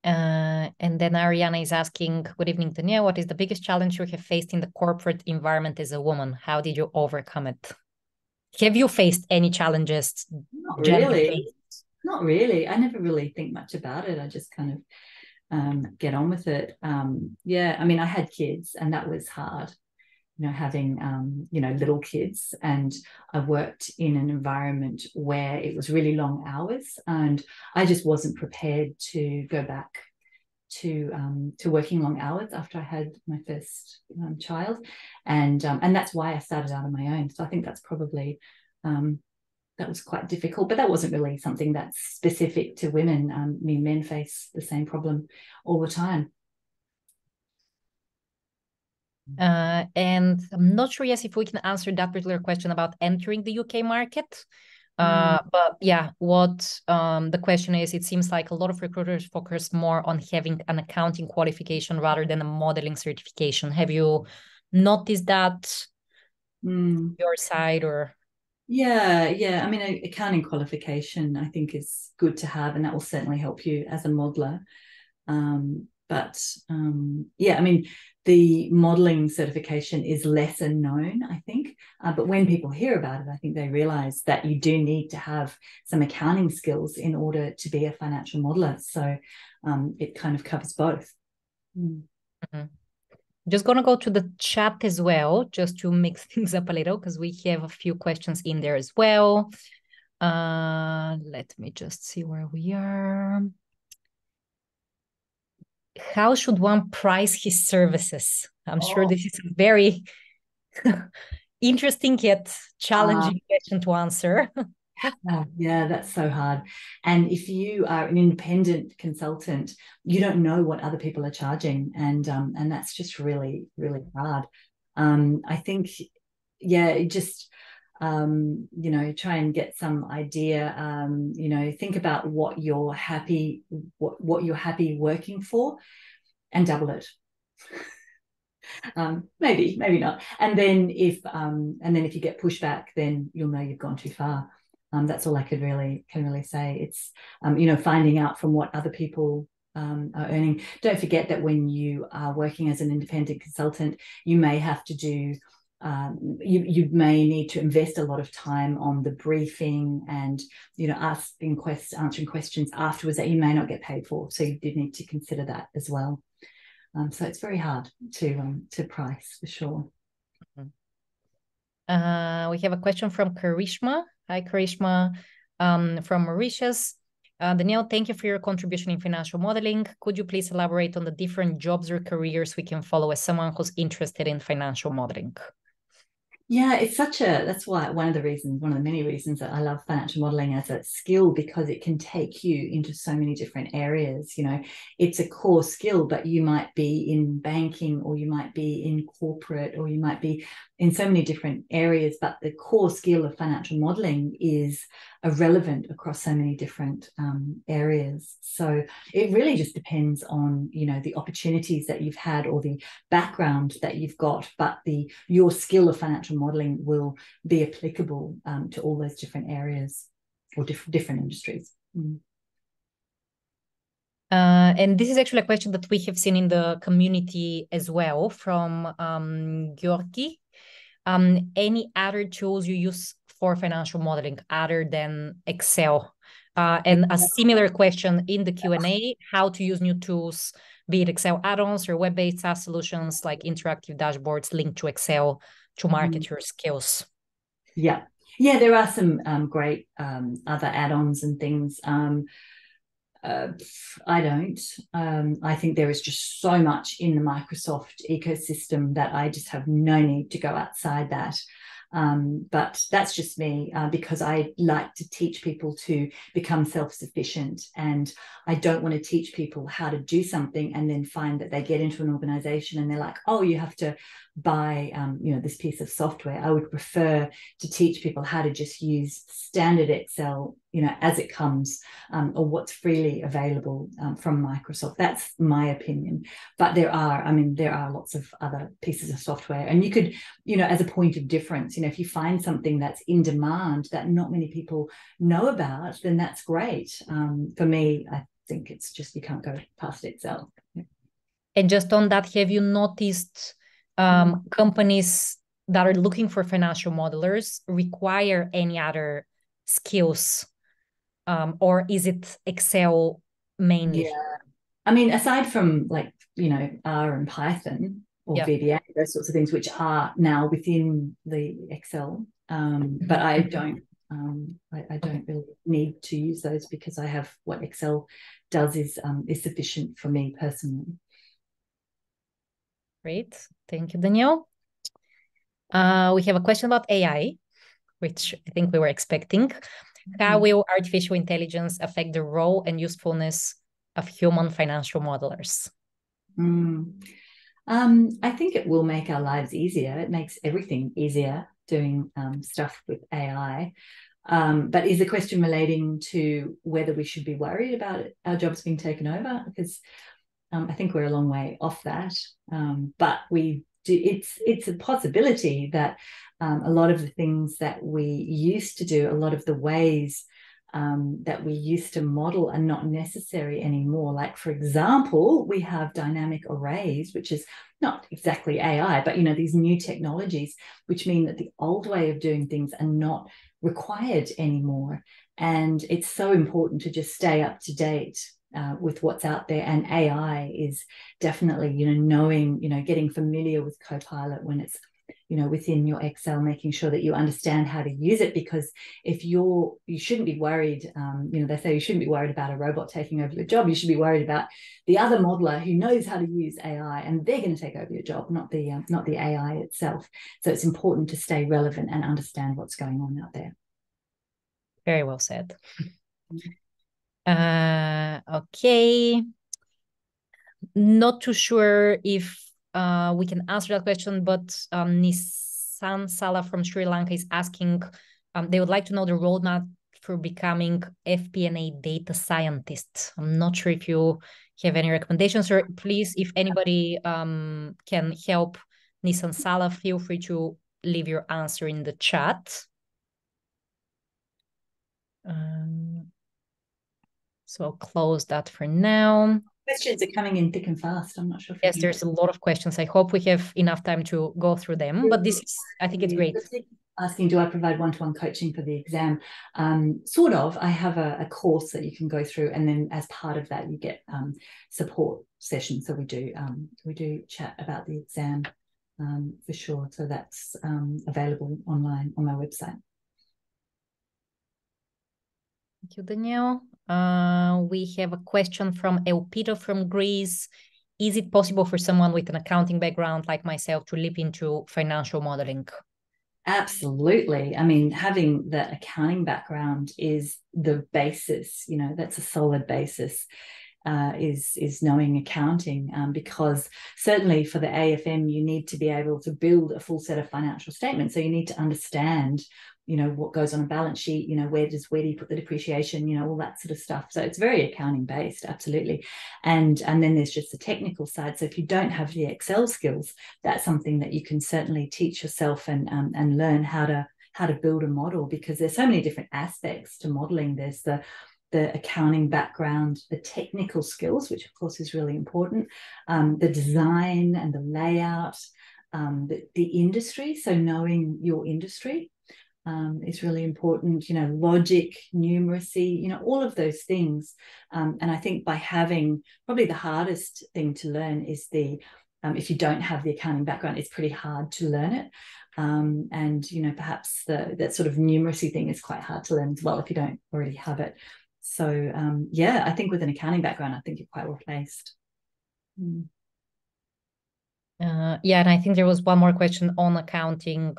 Uh, and then Ariana is asking, Good evening, Tania. What is the biggest challenge you have faced in the corporate environment as a woman? How did you overcome it? Have you faced any challenges? Not really. Not really. I never really think much about it. I just kind of um, get on with it. Um, yeah, I mean, I had kids, and that was hard. You know, having um, you know little kids, and I worked in an environment where it was really long hours, and I just wasn't prepared to go back to um, to working long hours after I had my first um, child, and um, and that's why I started out on my own. So I think that's probably um, that was quite difficult, but that wasn't really something that's specific to women. Um, I mean, men face the same problem all the time. Uh, and I'm not sure, yes, if we can answer that particular question about entering the UK market. Uh, mm. But yeah, what um, the question is, it seems like a lot of recruiters focus more on having an accounting qualification rather than a modeling certification. Have you noticed that mm. your side or? Yeah, yeah. I mean, accounting qualification I think is good to have, and that will certainly help you as a modeler. Um, but um, yeah, I mean, the modeling certification is lesser known, I think. Uh, but when people hear about it, I think they realize that you do need to have some accounting skills in order to be a financial modeler. So um, it kind of covers both. Mm. Mm-hmm just gonna go to the chat as well, just to mix things up a little, because we have a few questions in there as well. Uh, let me just see where we are. How should one price his services? I'm oh. sure this is a very interesting yet challenging uh, question to answer. Oh, yeah, that's so hard. And if you are an independent consultant, you don't know what other people are charging, and um, and that's just really really hard. Um, I think, yeah, just um, you know, try and get some idea. Um, you know, think about what you're happy, what what you're happy working for, and double it. um, maybe, maybe not. And then if um, and then if you get pushback, then you'll know you've gone too far. Um, that's all I could really can really say. It's um, you know finding out from what other people um, are earning. Don't forget that when you are working as an independent consultant, you may have to do um, you, you may need to invest a lot of time on the briefing and you know asking questions answering questions afterwards that you may not get paid for so you do need to consider that as well um, so it's very hard to um, to price for sure mm-hmm. uh, we have a question from karishma hi karishma um, from mauritius uh, Danielle, thank you for your contribution in financial modeling. Could you please elaborate on the different jobs or careers we can follow as someone who's interested in financial modeling? Yeah, it's such a that's why one of the reasons, one of the many reasons that I love financial modeling as a skill because it can take you into so many different areas. You know, it's a core skill, but you might be in banking or you might be in corporate or you might be in so many different areas. But the core skill of financial modeling is relevant across so many different um, areas. So it really just depends on you know the opportunities that you've had or the background that you've got, but the your skill of financial modeling will be applicable um, to all those different areas or diff- different industries. Mm. Uh, and this is actually a question that we have seen in the community as well from um, Georgi. Um, any other tools you use for financial modeling other than Excel? Uh, and a similar question in the Q&A, how to use new tools, be it Excel add-ons or web-based SaaS solutions like interactive dashboards linked to Excel to market mm. your skills. Yeah. Yeah, there are some um, great um, other add-ons and things. Um, uh, I don't. Um, I think there is just so much in the Microsoft ecosystem that I just have no need to go outside that. Um, but that's just me uh, because I like to teach people to become self sufficient. And I don't want to teach people how to do something and then find that they get into an organization and they're like, oh, you have to buy um, you know this piece of software i would prefer to teach people how to just use standard excel you know as it comes um, or what's freely available um, from microsoft. That's my opinion. But there are i mean there are lots of other pieces of software. And you could you know as a point of difference you know if you find something that's in demand that not many people know about then that's great. Um, for me i think it's just you can't go past excel and just on that have you noticed um, mm-hmm. companies that are looking for financial modelers require any other skills um, or is it excel mainly yeah i mean aside from like you know r and python or yeah. vba those sorts of things which are now within the excel um, but i mm-hmm. don't um, I, I, don't really need to use those because I have what Excel does is um, is sufficient for me personally. Great. Thank you, Danielle. Uh, we have a question about AI, which I think we were expecting. How mm-hmm. will artificial intelligence affect the role and usefulness of human financial modelers? Mm. Um, I think it will make our lives easier. It makes everything easier doing um, stuff with AI. Um, but is the question relating to whether we should be worried about our jobs being taken over? Because um, I think we're a long way off that, um, but we do. It's it's a possibility that um, a lot of the things that we used to do, a lot of the ways um, that we used to model, are not necessary anymore. Like for example, we have dynamic arrays, which is not exactly AI, but you know these new technologies, which mean that the old way of doing things are not required anymore. And it's so important to just stay up to date uh, with what's out there. And ai is definitely you know knowing you know getting familiar with copilot when it's you know within your excel making sure that you understand how to use it. Because if you're you shouldn't be worried um, you know they say you shouldn't be worried about a robot taking over your job. You should be worried about the other modeler who knows how to use ai and they're going to take over your job not the um, not the ai itself. So it's important to stay relevant and understand what's going on out there. Very well said. Uh, okay. Not too sure if uh, we can answer that question, but um, Nissan Sala from Sri Lanka is asking, um, they would like to know the roadmap for becoming FP&A data scientist. I'm not sure if you have any recommendations or please, if anybody um, can help Nissan Sala, feel free to leave your answer in the chat. Um, so I'll close that for now. Questions are coming in thick and fast. I'm not sure. yes, there's a lot of questions. I hope we have enough time to go through them. But this is, I think it's great. Asking, do I provide one-to-one coaching for the exam? Um, sort of. I have a, a, course that you can go through, and then as part of that, you get um, support sessions. So we do um, we do chat about the exam um, for sure. So that's um, available online on my website. Thank you, Danielle. Uh, we have a question from Elpito from Greece. Is it possible for someone with an accounting background like myself to leap into financial modeling? Absolutely. I mean, having the accounting background is the basis, you know, that's a solid basis uh, is is knowing accounting um, because certainly for the AFM you need to be able to build a full set of financial statements so you need to understand you know what goes on a balance sheet you know where does where do you put the depreciation you know all that sort of stuff. So it's very accounting based absolutely. And and then there's just the technical side. So if you don't have the excel skills that's something that you can certainly teach yourself and um, and learn how to how to build a model because there's so many different aspects to modeling. There's the the accounting background, the technical skills, which of course is really important, um, the design and the layout, um, the, the, industry. So knowing your industry um, is really important. You know, logic, numeracy, you know, all of those things. Um, and I think by having probably the hardest thing to learn is the um, if you don't have the accounting background, it's pretty hard to learn it. Um, and you know perhaps the that sort of numeracy thing is quite hard to learn as well if you don't already have it so um, yeah, I think with an accounting background, I think you're quite well placed. Mm. Uh, yeah, and I think there was one more question on accounting.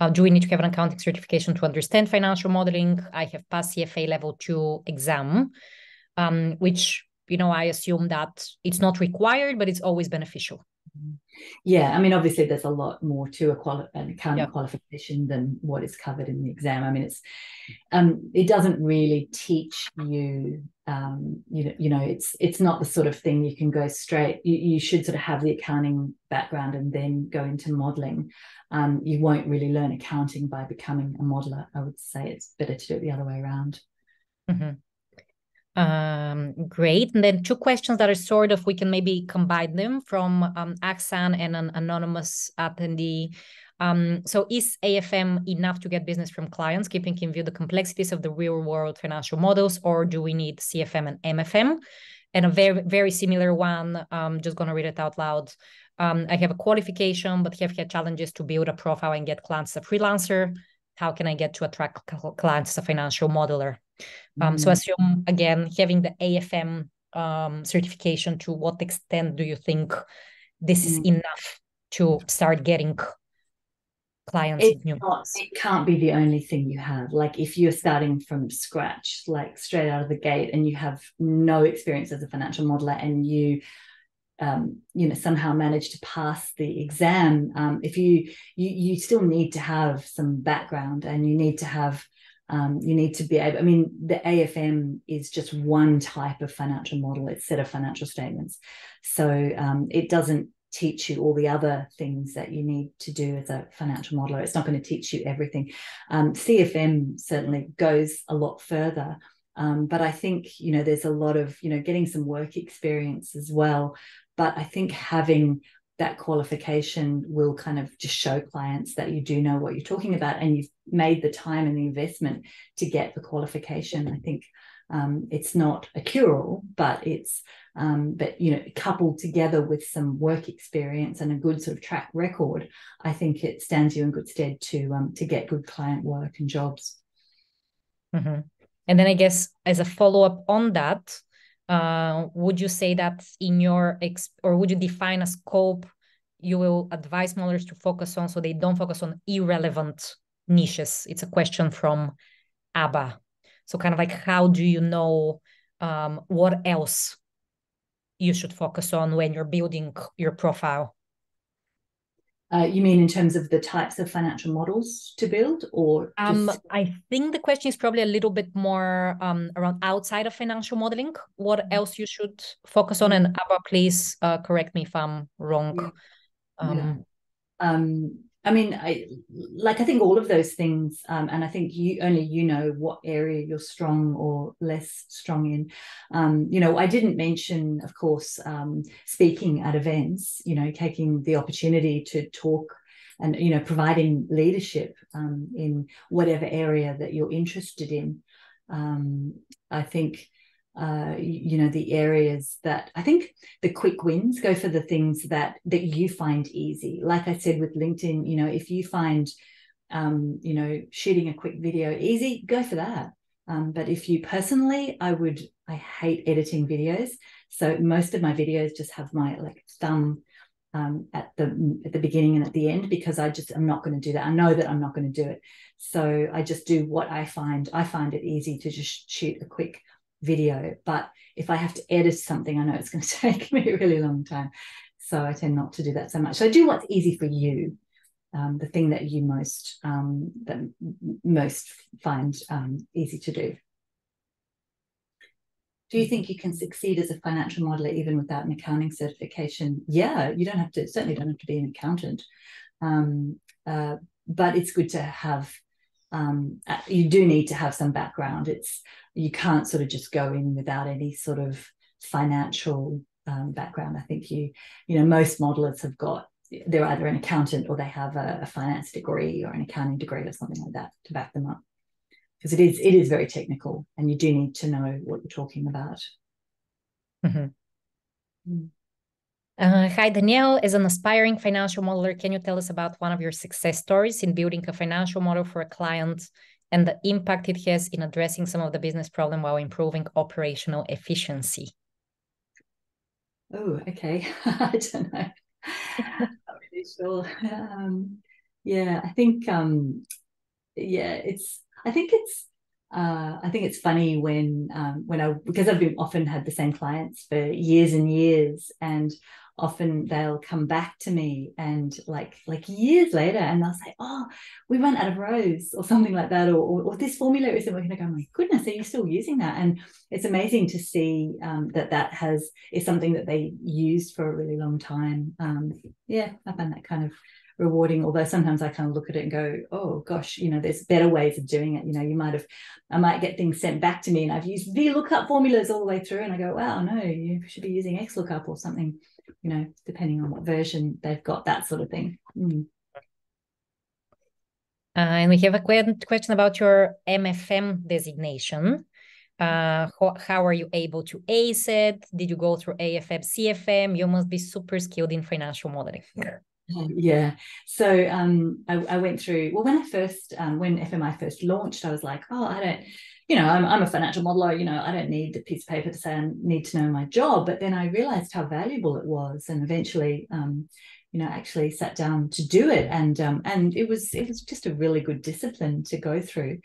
Uh, do we need to have an accounting certification to understand financial modeling? I have passed CFA level two exam, um, which you know I assume that it's not required, but it's always beneficial. Yeah, I mean, obviously, there's a lot more to a quali- an accounting yeah. qualification than what is covered in the exam. I mean, it's um, it doesn't really teach you, um, you know, you know, it's it's not the sort of thing you can go straight. You, you should sort of have the accounting background and then go into modeling. Um, you won't really learn accounting by becoming a modeler. I would say it's better to do it the other way around. Mm-hmm. Um, great. And then two questions that are sort of, we can maybe combine them from um, and an anonymous attendee. Um, so is AFM enough to get business from clients, keeping in view the complexities of the real world financial models, or do we need CFM and MFM? And a very, very similar one, um, just gonna read it out loud. Um, I have a qualification, but have had challenges to build a profile and get clients as a freelancer. How can I get to attract clients as a financial modeler? Um, So mm. assume again having the AFM um, certification. To what extent do you think this is mm. enough to start getting clients? Not, it can't be the only thing you have. Like if you're starting from scratch, like straight out of the gate, and you have no experience as a financial modeler, and you um, you know somehow manage to pass the exam um, if you, you you still need to have some background and you need to have um, you need to be able, I mean, the AFM is just one type of financial model, it's set of financial statements. So um, it doesn't teach you all the other things that you need to do as a financial modeler. It's not going to teach you everything. Um, CFM certainly goes a lot further. Um, but I think, you know, there's a lot of, you know, getting some work experience as well. But I think having that qualification will kind of just show clients that you do know what you're talking about and you've made the time and the investment to get the qualification. I think um, it's not a cure-all, but it's um, but you know coupled together with some work experience and a good sort of track record, I think it stands you in good stead to um, to get good client work and jobs. Mm-hmm. And then I guess as a follow up on that, uh, would you say that in your ex or would you define a scope you will advise modelers to focus on so they don't focus on irrelevant niches? It's a question from ABBA. So kind of like how do you know um, what else you should focus on when you're building your profile? Uh, you mean in terms of the types of financial models to build, or um, just... um, I think the question is probably a little bit more um, around outside of financial modeling. What mm-hmm. else you should focus on? And Abba, please uh, correct me if I'm wrong. Yeah. Um, yeah. I mean, I like I think all of those things, um, and I think you only you know what area you're strong or less strong in. Um, you know, I didn't mention, of course, um, speaking at events. You know, taking the opportunity to talk and you know providing leadership um, in whatever area that you're interested in. Um, I think uh, you know the areas that i think the quick wins go for the things that that you find easy like i said with linkedin you know if you find um, you know shooting a quick video easy go for that um, but if you personally i would i hate editing videos so most of my videos just have my like thumb um, at the at the beginning and at the end because I just I'm not going to do that. I know that I'm not going to do it. So I just do what I find. I find it easy to just shoot a quick video. But if I have to edit something, I know it's going to take me a really long time. So I tend not to do that so much. So I do what's easy for you, um, the thing that you most um, that most find um, easy to do. Do you think you can succeed as a financial modeler even without an accounting certification? Yeah, you don't have to. Certainly, don't have to be an accountant, um, uh, but it's good to have um, uh, you do need to have some background. It's you can't sort of just go in without any sort of financial um, background. I think you you know most modelers have got they're either an accountant or they have a, a finance degree or an accounting degree or something like that to back them up because it is it is very technical and you do need to know what you're talking about. Mm-hmm. Mm. Uh, hi, Danielle. As an aspiring financial modeler, can you tell us about one of your success stories in building a financial model for a client and the impact it has in addressing some of the business problem while improving operational efficiency? Oh, okay. I don't know. Really sure. Um, yeah, I think um, yeah, it's I think it's uh, I think it's funny when um, when I because I've been often had the same clients for years and years, and often they'll come back to me and like like years later and they'll say oh we run out of rows or something like that or, or, or this formula isn't working. I go my goodness are you still using that? And it's amazing to see um, that that has is something that they used for a really long time. Um, yeah I find that kind of rewarding although sometimes i kind of look at it and go oh gosh you know there's better ways of doing it. You know you might have i might get things sent back to me and i've used VLOOKUP formulas all the way through and i go wow no you should be using XLOOKUP or something you know, depending on what version they've got, that sort of thing. Mm. Uh, and we have a question about your MFM designation. Uh, how, how, are you able to ace it? Did you go through AFM, CFM? You must be super skilled in financial modeling. Yeah. Yeah so um, I, I, went through, well, when I first, um, when FMI first launched, I was like, oh, I don't, you know, I'm, I'm a financial modeler, you know, I don't need a piece of paper to say I need to know my job. But then I realized how valuable it was. And eventually, um, you know, actually sat down to do it. And um, and it was it was just a really good discipline to go through.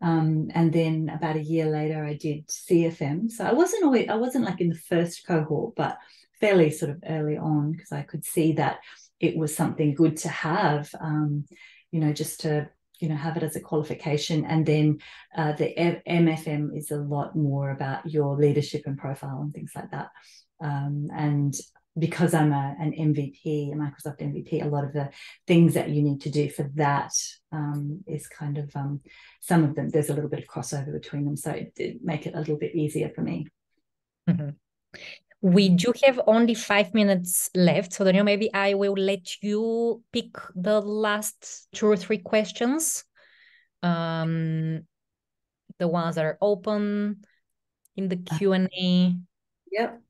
Um, and then about a year later, I did CFM. So I wasn't always I wasn't like in the first cohort, but fairly sort of early on because I could see that it was something good to have. Um, you know, just to you know have it as a qualification and then uh, the mfm is a lot more about your leadership and profile and things like that um, and because i'm a, an mvp a microsoft mvp a lot of the things that you need to do for that um, is kind of um, some of them there's a little bit of crossover between them so it did make it a little bit easier for me mm-hmm. We do have only five minutes left, so Daniel, maybe I will let you pick the last two or three questions. Um, the ones that are open in the uh, Q and A. Yep.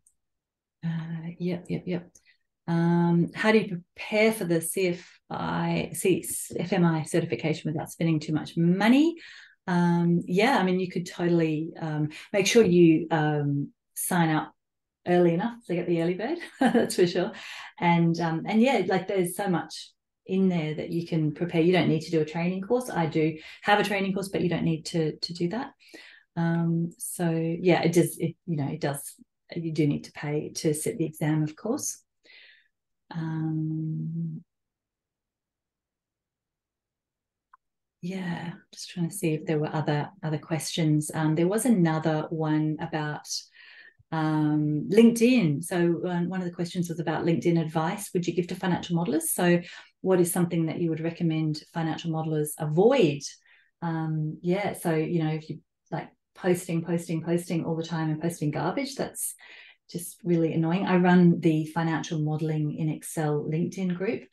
Uh, yep. Yep. Yep. Um, how do you prepare for the CFI, C, FMI certification without spending too much money? Um, yeah, I mean, you could totally um, make sure you um, sign up early enough to get the early bird that's for sure. And um and yeah like there's so much in there that you can prepare. You don't need to do a training course. I do have a training course but you don't need to to do that. Um so yeah it does it you know it does you do need to pay to sit the exam of course. Um yeah, just trying to see if there were other other questions. Um, there was another one about um, LinkedIn. So um, one of the questions was about LinkedIn advice. Would you give to financial modelers? So what is something that you would recommend financial modelers avoid? Um, yeah, so you know if you like posting, posting, posting all the time and posting garbage, that's just really annoying. I run the financial modeling in Excel LinkedIn group,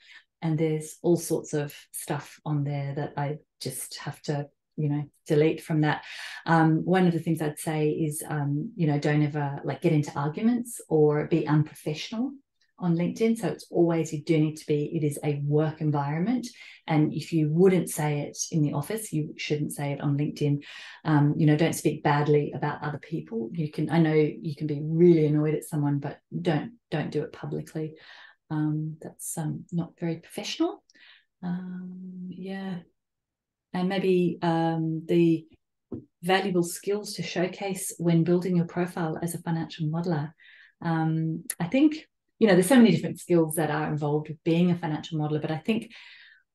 and there's all sorts of stuff on there that I just have to you know delete from that. Um, one of the things i'd say is um, you know don't ever like get into arguments or be unprofessional on linkedin. So it's always you do need to be it is a work environment. And if you wouldn't say it in the office you shouldn't say it on linkedin. Um, you know don't speak badly about other people. You can i know you can be really annoyed at someone but don't don't do it publicly. Um, that's um, not very professional and maybe um, the valuable skills to showcase when building your profile as a financial modeler. Um, I think, you know, there's so many different skills that are involved with being a financial modeler, but I think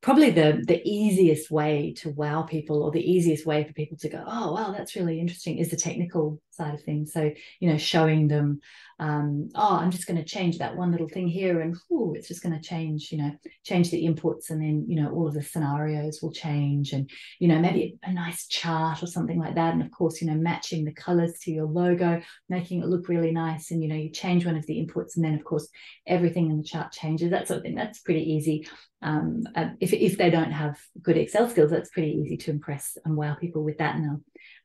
probably the the easiest way to wow people or the easiest way for people to go oh wow that's really interesting is the technical side of things so you know showing them um, oh i'm just going to change that one little thing here and it's just going to change you know change the inputs and then you know all of the scenarios will change and you know maybe a, a nice chart or something like that. And of course you know matching the colors to your logo making it look really nice and you know you change one of the inputs and then of course everything in the chart changes. That sort of thing. That's pretty easy. Um, uh, if, if they don't have good Excel skills, that's pretty easy to impress and wow people with that, and they'll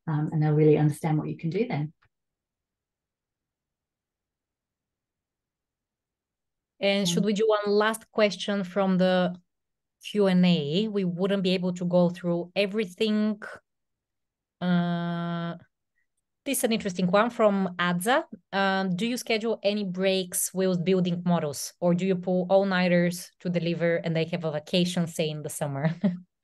um, and they'll really understand what you can do then. And should we do one last question from the Q and A? We wouldn't be able to go through everything. Uh, this is an interesting one from Adza. Um, do you schedule any breaks with building models, or do you pull all nighters to deliver and they have a vacation, say in the summer?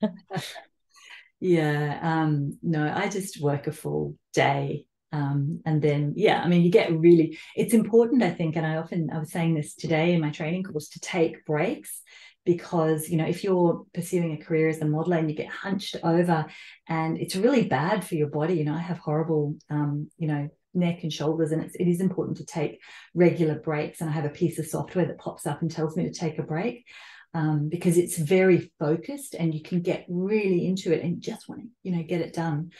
yeah, um, no, I just work a full day. Um, and then, yeah, I mean, you get really, it's important, I think, and I often, I was saying this today in my training course to take breaks because you know if you're pursuing a career as a modeler and you get hunched over and it's really bad for your body you know i have horrible um, you know neck and shoulders and it's, it is important to take regular breaks. And i have a piece of software that pops up and tells me to take a break um, because it's very focused and you can get really into it and just want to you know get it done.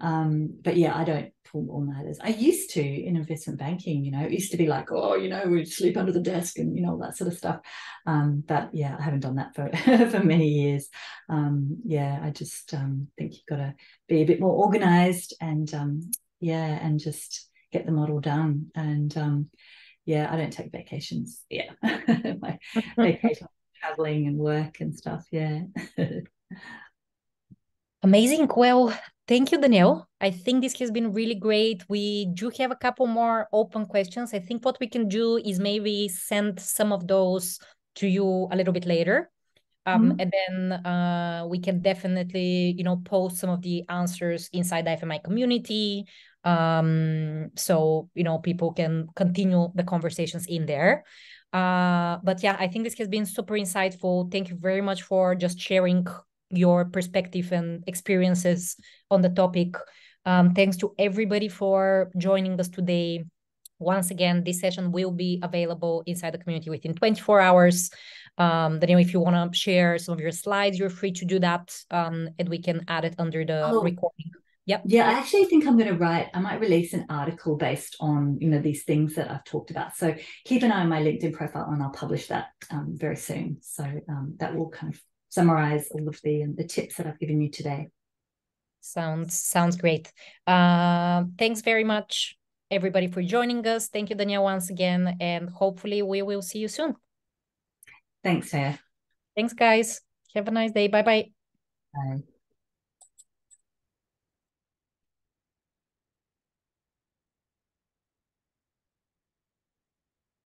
Um, but yeah, I don't all nighters. I used to in investment banking, you know, it used to be like, oh, you know, we'd sleep under the desk and, you know, all that sort of stuff. Um, but yeah, I haven't done that for, for many years. Um, yeah, I just um, think you've got to be a bit more organized and um, yeah, and just get the model done. And um, yeah, I don't take vacations. Yeah, my vacation traveling and work and stuff. Yeah. Amazing. Well, Thank you, Danielle. I think this has been really great. We do have a couple more open questions. I think what we can do is maybe send some of those to you a little bit later. Um, mm-hmm. And then uh, we can definitely, you know, post some of the answers inside the FMI community. Um, so, you know, people can continue the conversations in there. Uh, but yeah, I think this has been super insightful. Thank you very much for just sharing your perspective and experiences on the topic. Um, thanks to everybody for joining us today. Once again, this session will be available inside the community within 24 hours. Um, then, if you want to share some of your slides, you're free to do that, um, and we can add it under the oh. recording. Yep. Yeah, I actually think I'm going to write. I might release an article based on you know these things that I've talked about. So keep an eye on my LinkedIn profile, and I'll publish that um, very soon. So um, that will kind of summarize all of the the tips that I've given you today. Sounds sounds great. Uh, thanks very much, everybody, for joining us. Thank you, Danielle, once again, and hopefully we will see you soon. Thanks, Sarah. Thanks, guys. Have a nice day. Bye-bye. Bye.